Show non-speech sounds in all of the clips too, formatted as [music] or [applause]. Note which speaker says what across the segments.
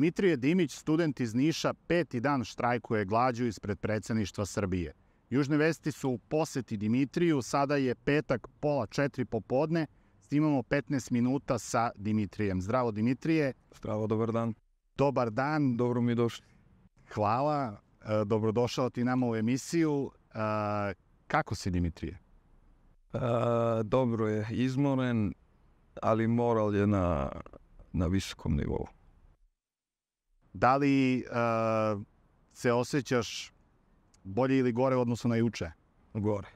Speaker 1: Dimitrije Dimić, student iz Niša, peti dan štrajkuje glađu ispred predsedništva Srbije. Južne vesti su u poseti Dimitriju, sada je petak pola četiri popodne, snimamo 15 minuta sa Dimitrijem. Zdravo Dimitrije.
Speaker 2: Zdravo, dobar dan.
Speaker 1: Dobar dan.
Speaker 2: Dobro mi došli.
Speaker 1: Hvala, e, dobrodošao ti nama u emisiju. E, kako si Dimitrije?
Speaker 2: A, dobro je, izmoren, ali moral je na, na visokom nivou.
Speaker 1: Da li uh, se osjećaš bolje ili gore u odnosu na juče?
Speaker 2: Gore.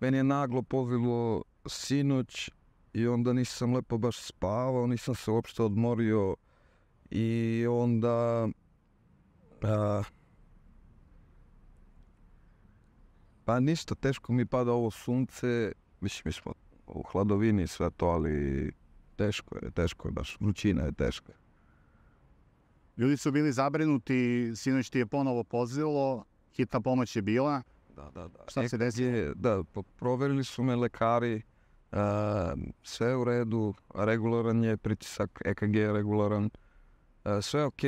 Speaker 2: Meni je naglo povilo sinoć i onda nisam lepo baš spavao, nisam se uopšte odmorio i onda a, pa ništa, teško mi pada ovo sunce, mislim mi smo u hladovini sve to, ali teško je, teško je baš, vrućina je teška.
Speaker 1: Ljudi su bili zabrinuti, sinoć ti je ponovo pozilo, hitna pomoć je bila.
Speaker 2: Da, da, da.
Speaker 1: Šta se desilo?
Speaker 2: Da, proverili su me lekari, uh, sve u redu, regularan je pritisak, EKG je regularan, uh, sve ok,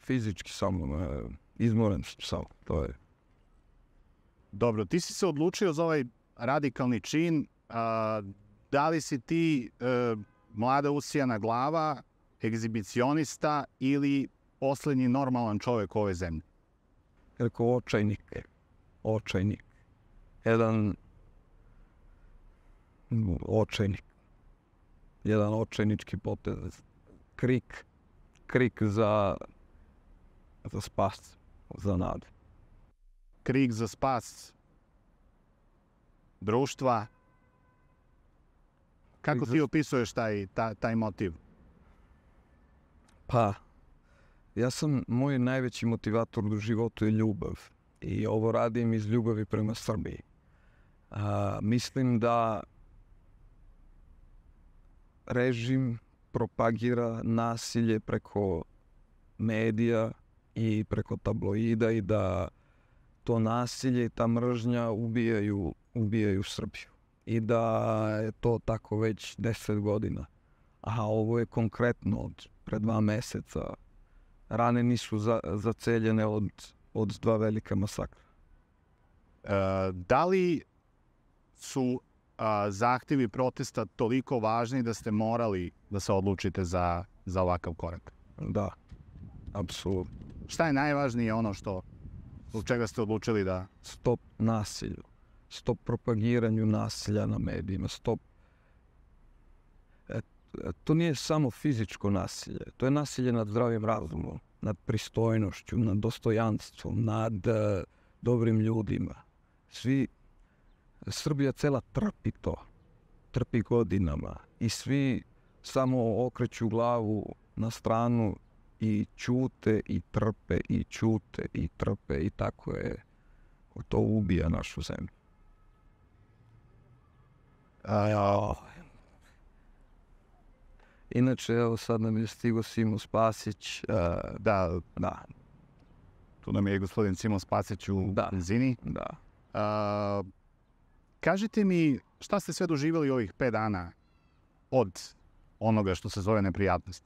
Speaker 2: fizički samo, uh, izmoren samo, to je.
Speaker 1: Dobro, ti si se odlučio za ovaj radikalni čin, a, da li si ti e, mlada usijana glava, egzibicionista ili poslednji normalan čovek u ovoj zemlji?
Speaker 2: Rekao, očajnik. Očajnik. Jedan očajnik. Jedan očajnički potez. Krik. Krik za, za spas, za nadu.
Speaker 1: Krik za spas društva. Kako ti opisuješ taj, taj, taj motiv?
Speaker 2: Pa, ja sam, moj najveći motivator u životu je ljubav. I ovo radim iz ljubavi prema Srbiji. A, mislim da režim propagira nasilje preko medija i preko tabloida i da to nasilje i ta mržnja ubijaju, ubijaju Srbiju. I da je to tako već deset godina. A ovo je konkretno od pre dva meseca. Rane nisu za, zaceljene od, od dva velika masakra.
Speaker 1: E, da li su a, zahtevi protesta toliko važni da ste morali da se odlučite za, za ovakav korak?
Speaker 2: Da, apsolutno.
Speaker 1: Šta je najvažnije ono što Zbog čega ste odlučili da...
Speaker 2: Stop nasilju. Stop propagiranju nasilja na medijima. Stop... E, to nije samo fizičko nasilje. To je nasilje nad zdravim razumom, nad pristojnošću, nad dostojanstvom, nad uh, dobrim ljudima. Svi... Srbija cela trpi to. Trpi godinama. I svi samo okreću glavu na stranu i ćute i trpe i ćute i trpe i tako je. To ubija našu zemlju. Ja. Inače, evo sad nam je stigo Simo Spasić. Uh,
Speaker 1: da,
Speaker 2: da.
Speaker 1: Tu nam je gospodin Simo Spasić u
Speaker 2: da.
Speaker 1: benzini.
Speaker 2: Da.
Speaker 1: Uh, kažite mi, šta ste sve doživjeli ovih pet dana od onoga što se zove neprijatnost?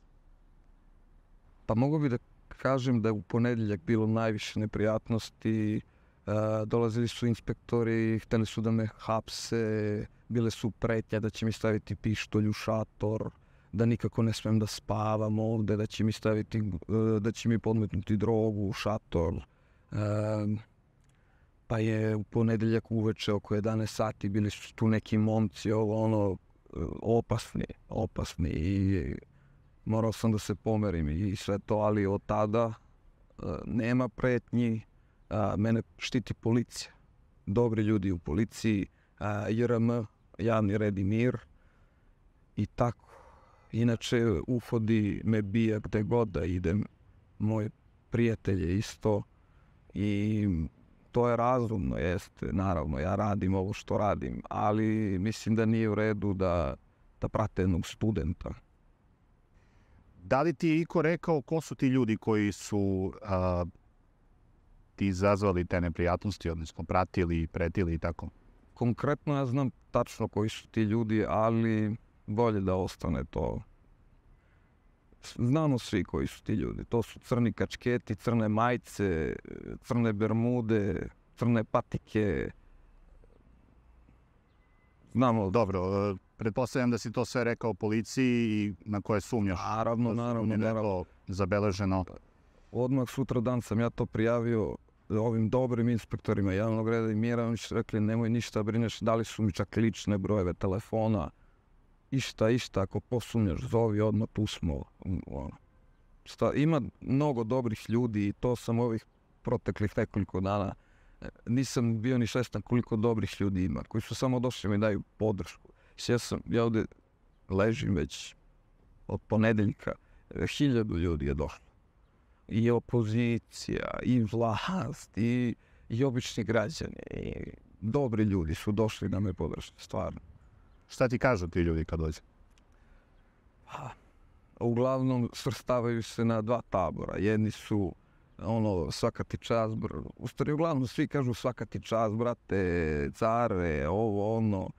Speaker 2: Pa mogu bi da kažem da je u ponedeljak bilo najviše neprijatnosti, uh, dolazili su inspektori, hteli su da me hapse, bile su pretnje da će mi staviti pištolj u šator, da nikako ne smem da spavam ovde, da će mi staviti, uh, da će mi podmetnuti drogu šator. Pa je u ponedeljak uveče oko 11 sati bili su tu neki momci, ovo ono, opasni, opasni i morao sam da se pomerim i sve to, ali od tada uh, nema pretnji, mene štiti policija. Dobri ljudi u policiji, JRM, javni red i mir i tako. Inače, ufodi me bija gde god da idem, moj prijatelj je isto i to je razumno, jeste, naravno, ja radim ovo što radim, ali mislim da nije u redu da, da prate jednog studenta.
Speaker 1: Da li ti je Iko rekao ko su ti ljudi koji su a, ti izazvali te neprijatnosti, odnosno pratili, pretili i tako?
Speaker 2: Konkretno ja znam tačno koji su ti ljudi, ali bolje da ostane to znamo svi koji su ti ljudi. To su crni kačketi, crne majice, crne bermude, crne patike. Znamo.
Speaker 1: Dobro, e, pretpostavljam da si to sve rekao policiji i na koje sumnjaš.
Speaker 2: Naravno, naravno, naravno.
Speaker 1: Zabeleženo.
Speaker 2: Odmah sutra dan sam ja to prijavio ovim dobrim inspektorima javnog reda i mjera. Oni su rekli nemoj ništa brineš, dali su mi čak lične brojeve telefona. Išta, išta, ako posumnjaš, zovi odmah, tu smo. Ono. Ima mnogo dobrih ljudi i to sam ovih proteklih nekoliko dana nisam bio ni svestan koliko dobrih ljudi ima, koji su samo došli mi daju podršku. Ja sam, ja ovdje ležim već od ponedeljka, hiljadu ljudi je došlo. I opozicija, i vlast, i, i obični građani, i dobri ljudi su došli da me podrže, stvarno.
Speaker 1: Šta ti kažu ti ljudi kad dođe?
Speaker 2: Pa, uglavnom svrstavaju se na dva tabora. Jedni su ono, svaka ti čast, u stvari uglavnom svi kažu svaka ti čast, brate, care, ovo, ono.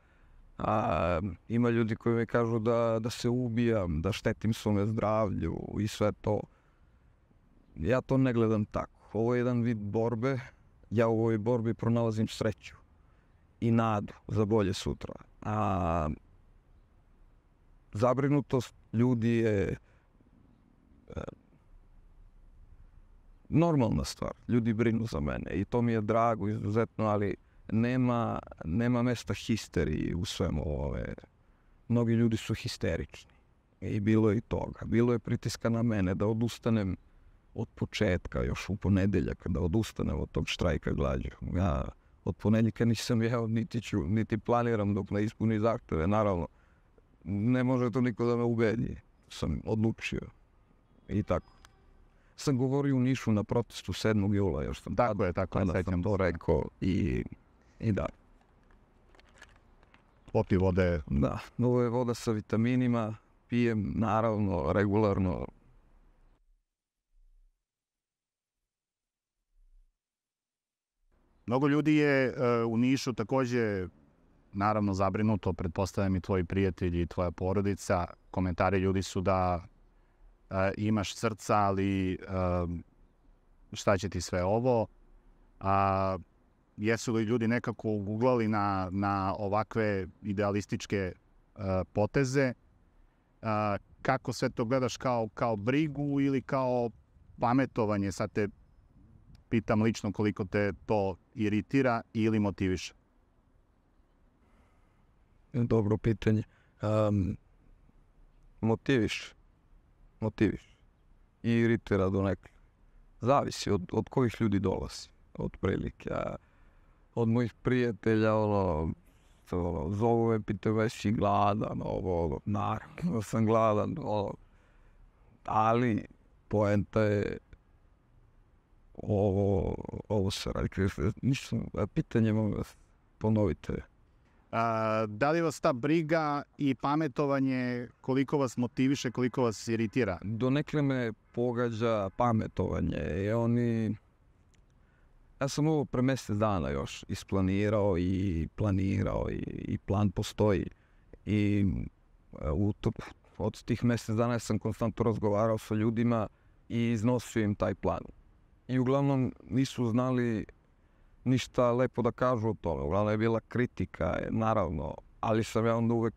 Speaker 2: A, ima ljudi koji mi kažu da, da se ubijam, da štetim svome zdravlju i sve to. Ja to ne gledam tako. Ovo je jedan vid borbe. Ja u ovoj borbi pronalazim sreću i nadu za bolje sutra. A zabrinutost ljudi je normalna stvar. Ljudi brinu za mene i to mi je drago izuzetno, ali nema, nema mesta histeriji u svemu ove. Mnogi ljudi su histerični i bilo je i toga. Bilo je pritiska na mene da odustanem od početka, još u ponedeljak, da odustanem od tog štrajka glađu. Ja od ponedjeljka nisam jeo, niti, ću, niti planiram dok ne ispuni zahteve, naravno. Ne može to niko da me ubedi. Sam odlučio. I tako sam govorio u Nišu na protestu 7. jula, još sam
Speaker 1: tako je, tako
Speaker 2: je, sam to rekao i, i da.
Speaker 1: Popi vode.
Speaker 2: Da, ovo je voda sa vitaminima, pijem naravno regularno.
Speaker 1: Mnogo ljudi je uh, u Nišu takođe naravno zabrinuto, pretpostavljam i tvoji prijatelji i tvoja porodica. Komentari ljudi su da imaš srca, ali šta će ti sve ovo? A, jesu li ljudi nekako uguglali na, na ovakve idealističke poteze? kako sve to gledaš kao, kao brigu ili kao pametovanje? Sad te pitam lično koliko te to iritira ili motiviše.
Speaker 2: Dobro pitanje. Um, motiviš motiviš i iritira do nekog. Zavisi od, od kojih ljudi dolazi, od prilike. od mojih prijatelja, ono, to, zovu me, pitaju si gladan, ovo, ovo, naravno da sam gladan, ono, ali poenta je ovo, ovo se radi. Nisam, pitanje mogu ponovite.
Speaker 1: A, da li vas ta briga i pametovanje, koliko vas motiviše, koliko vas iritira?
Speaker 2: Donekle me pogađa pametovanje. I oni... Ja sam ovo pre mjesec dana još isplanirao i planirao i, i plan postoji. I e, u to, od tih mjesec dana sam konstantno razgovarao sa ljudima i iznosio im taj plan. I uglavnom nisu znali ništa lepo da kažu o tome. Uglavnom je bila kritika, naravno, ali sam ja onda uvek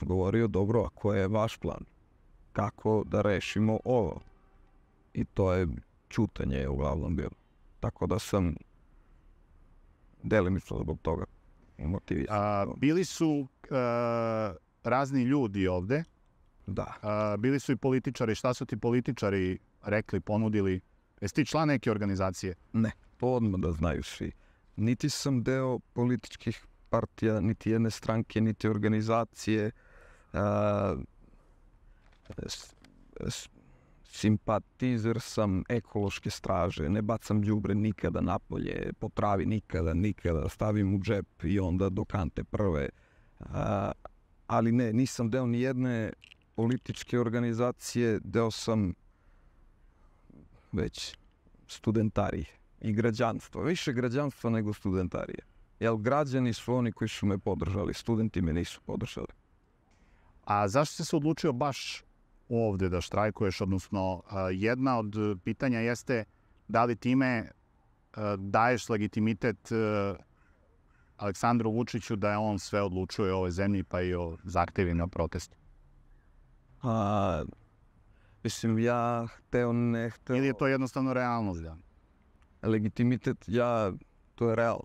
Speaker 2: govorio, dobro, a koji je vaš plan? Kako da rešimo ovo? I to je čutanje uglavnom bilo. Tako da sam delimično zbog toga
Speaker 1: A, bili su razni ljudi ovde.
Speaker 2: Da.
Speaker 1: A, bili su i političari. Šta su ti političari rekli, ponudili? Jesi ti član neke organizacije?
Speaker 2: Ne to odmah da znaju svi. Niti sam deo političkih partija, niti jedne stranke, niti organizacije. A, simpatizer sam ekološke straže, ne bacam đubre nikada napolje, po travi nikada, nikada, stavim u džep i onda do kante prve. A, ali ne, nisam deo ni jedne političke organizacije, deo sam već studentarije i građanstvo. Više građanstva nego studentarije. Jer građani su oni koji su me podržali, studenti me nisu podržali.
Speaker 1: A zašto si se odlučio baš ovde da štrajkuješ, odnosno jedna od pitanja jeste da li time daješ legitimitet Aleksandru Vučiću da je on sve odlučuje o ovoj zemlji pa i o zahtevima protesta?
Speaker 2: A, mislim, ja hteo ne hteo...
Speaker 1: Ili je to jednostavno realnost, da?
Speaker 2: Legitimitet, ja, to je real.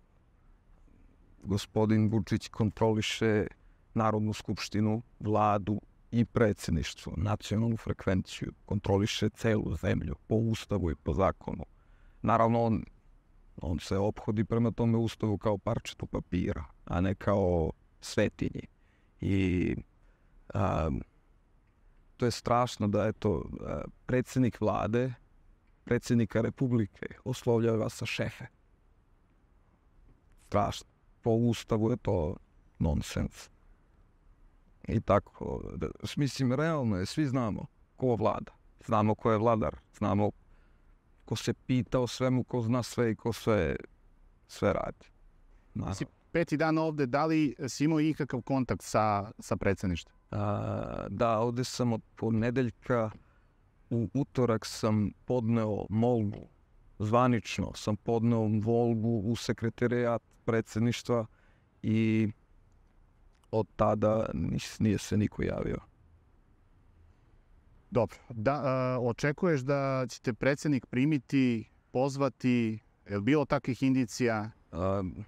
Speaker 2: Gospodin Vučić kontroliše Narodnu skupštinu, vladu i predsedništvo, nacionalnu frekvenciju, kontroliše celu zemlju po ustavu i po zakonu. Naravno, on, on se obhodi prema tome ustavu kao parčetu papira, a ne kao svetinji. I um, to je strašno da je to predsednik vlade, predsednika republike, oslovljava sa šefe. Strašno. Po ustavu je to nonsens. I tako, da, mislim, realno je, svi znamo ko vlada. Znamo ko je vladar, znamo ko se pita o svemu, ko zna sve i ko sve, sve radi.
Speaker 1: Naravno. Si peti dan ovde, da li si imao ikakav kontakt sa, sa predsedništvom?
Speaker 2: A, da, ovde sam od ponedeljka, u utorak sam podneo molbu, zvanično sam podneo molbu u sekretarijat predsedništva i od tada nis, nije se niko javio.
Speaker 1: Dobro. Da, a, očekuješ da ćete predsednik primiti, pozvati, je li bilo takvih indicija?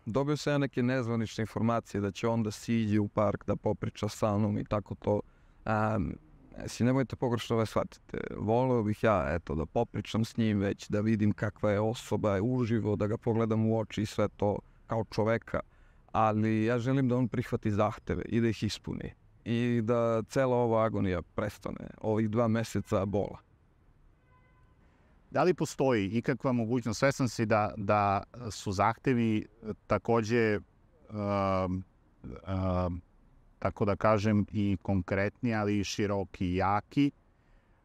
Speaker 2: Dobio sam ja neke nezvanične informacije da će on da siđe u park da popriča sa mnom i tako to. A, si nemojte pogrešno ove shvatite. Voleo bih ja eto, da popričam s njim već, da vidim kakva je osoba, je uživo, da ga pogledam u oči i sve to kao čoveka ali ja želim da on prihvati zahteve i da ih ispuni i da cela ova agonija prestane, ovih dva meseca bola.
Speaker 1: Da li postoji ikakva mogućnost, svestan si da, da su zahtevi takođe, um, um, tako da kažem, i konkretni, ali i široki i jaki,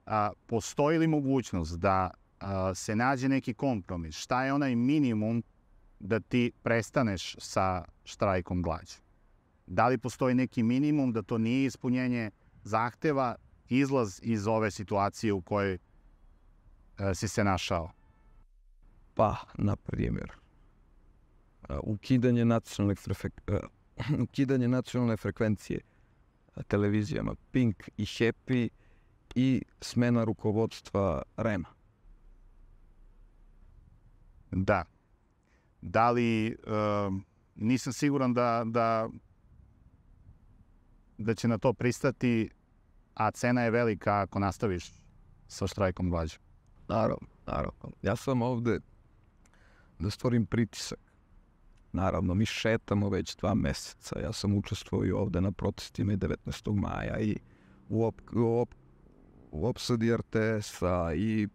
Speaker 1: a, postoji li mogućnost da a, se nađe neki kompromis? Šta je onaj minimum da ti prestaneš sa štrajkom glađu? Da li postoji neki minimum da to nije ispunjenje zahteva, izlaz iz ove situacije u kojoj si se našao?
Speaker 2: Pa, na primjer, e, ukidanje nacionalne, frefek... E, [clears throat] ukidanje nacionalne frekvencije televizijama Pink i Happy i smena rukovodstva REMA.
Speaker 1: Da, da li, uh, nisam siguran da, da, da će na to pristati, a cena je velika ako nastaviš sa štrajkom glađu.
Speaker 2: Naravno, naravno. Ja sam ovde da stvorim pritisak. Naravno, mi šetamo već dva meseca. Ja sam učestvovao ovde na protestima i 19. maja i u, op, u, op, u opsadi RTS-a i,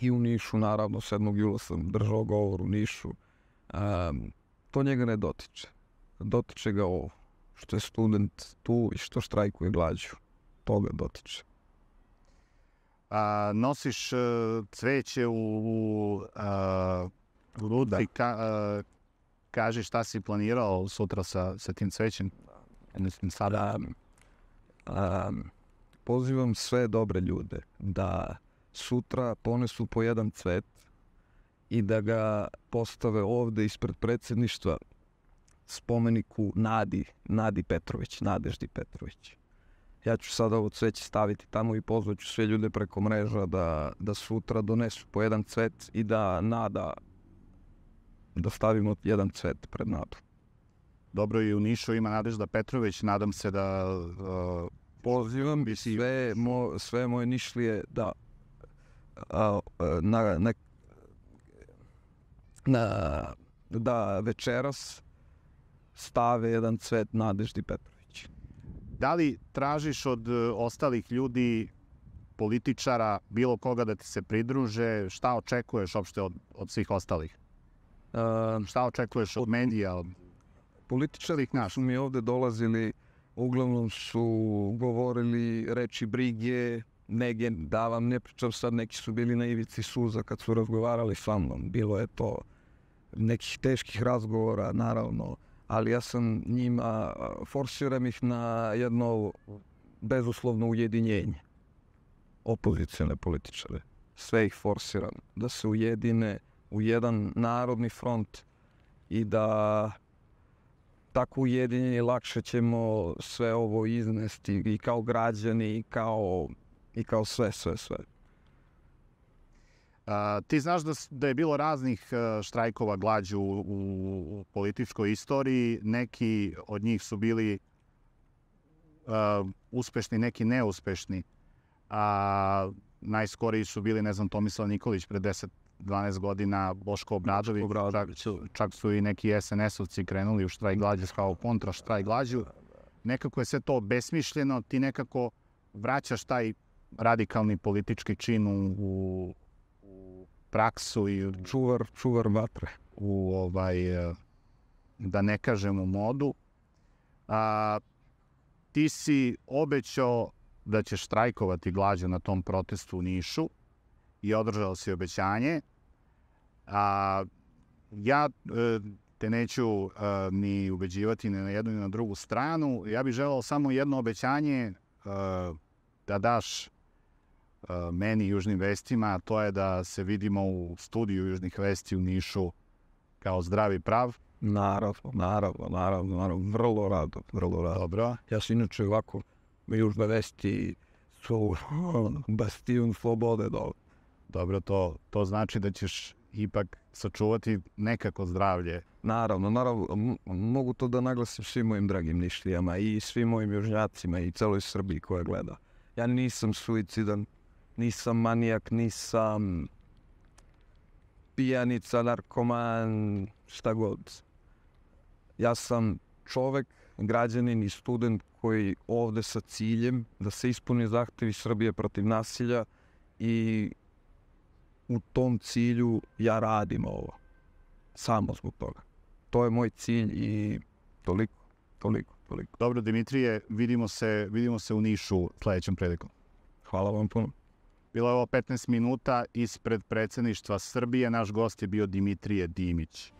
Speaker 2: i u Nišu, naravno, 7. jula sam držao govor u Nišu um, to njega ne dotiče. Dotiče ga ovo, što je student tu i što štrajkuje glađu. To ga dotiče.
Speaker 1: A, nosiš uh, cveće u, u uh, Luda. Da. Ka, uh, kaži šta si planirao sutra sa, sa tim cvećem. Mislim, sada...
Speaker 2: Um, um, pozivam sve dobre ljude da sutra ponesu po jedan cvet i da ga postave ovde ispred predsedništva spomeniku Nadi, Nadi Petrović, Nadeždi Petrović. Ja ću sada ovo cveće staviti tamo i pozvaću sve ljude preko mreža da, da sutra donesu po jedan cvet i da Nada, da stavimo jedan cvet pred Nadu.
Speaker 1: Dobro, i u Nišu ima Nadežda Petrović, nadam se da... Uh,
Speaker 2: Pozivam sve, mo, sve moje nišlije da a, na, na, na, da večeras stave jedan cvet Nadeždi Petrović.
Speaker 1: Da li tražiš od e, ostalih ljudi, političara, bilo koga da ti se pridruže? Šta očekuješ uopšte od, od svih ostalih? Uh, šta očekuješ od, od medija? Od...
Speaker 2: Političari su mi ovde dolazili, uglavnom su govorili reči brige, nege, da vam ne pričam sad, neki su bili na ivici suza kad su razgovarali sa mnom. Bilo je to nekih teških razgovora, naravno, ali ja sam njima, forsiram ih na jedno bezuslovno ujedinjenje. opozicijone političare. Sve ih forsiram da se ujedine u jedan narodni front i da tako ujedinjeni lakše ćemo sve ovo iznesti i kao građani i kao, i kao sve, sve, sve.
Speaker 1: A, ti znaš da, da je bilo raznih uh, štrajkova glađu u, u, političkoj istoriji. Neki od njih su bili uh, uspešni, neki neuspešni. A najskoriji su bili, ne znam, Tomislav Nikolić pre 10 12 godina Boško Obradović, čak, čak su i neki SNS-ovci krenuli u štrajk glađu kao kontra štrajk glađu. Nekako je sve to besmišljeno, ti nekako vraćaš taj radikalni politički čin u, u praksu i
Speaker 2: čuvar, čuvar vatre.
Speaker 1: U ovaj, da ne kažem u modu. A, ti si obećao da će štrajkovati glađu na tom protestu u Nišu i održao si obećanje. A, ja e, te neću a, e, ni ubeđivati ni na jednu ni na drugu stranu. Ja bih želao samo jedno obećanje a, e, da daš meni Južnim vestima, a to je da se vidimo u studiju Južnih vesti u Nišu kao zdravi prav.
Speaker 2: Naravno, naravno, naravno, naravno, vrlo rado, vrlo rado.
Speaker 1: Dobro.
Speaker 2: Ja sam inače ovako, Južne vesti su bastion slobode dobro.
Speaker 1: Dobro, to, to znači da ćeš ipak sačuvati nekako zdravlje.
Speaker 2: Naravno, naravno, mogu to da naglasim svim mojim dragim ništijama i svim mojim južnjacima i celoj Srbiji koja gleda. Ja nisam suicidan, nisam manijak, nisam pijanica, narkoman, šta god. Ja sam čovek, građanin i student koji ovde sa ciljem da se ispuni zahtevi Srbije protiv nasilja i u tom cilju ja radim ovo. Samo zbog toga. To je moj cilj i toliko, toliko, toliko.
Speaker 1: Dobro, Dimitrije, vidimo se, vidimo se u Nišu sledećem prilikom.
Speaker 2: Hvala vam puno.
Speaker 1: Bilo je ovo 15 minuta ispred predsedništva Srbije. Naš gost je bio Dimitrije Dimić.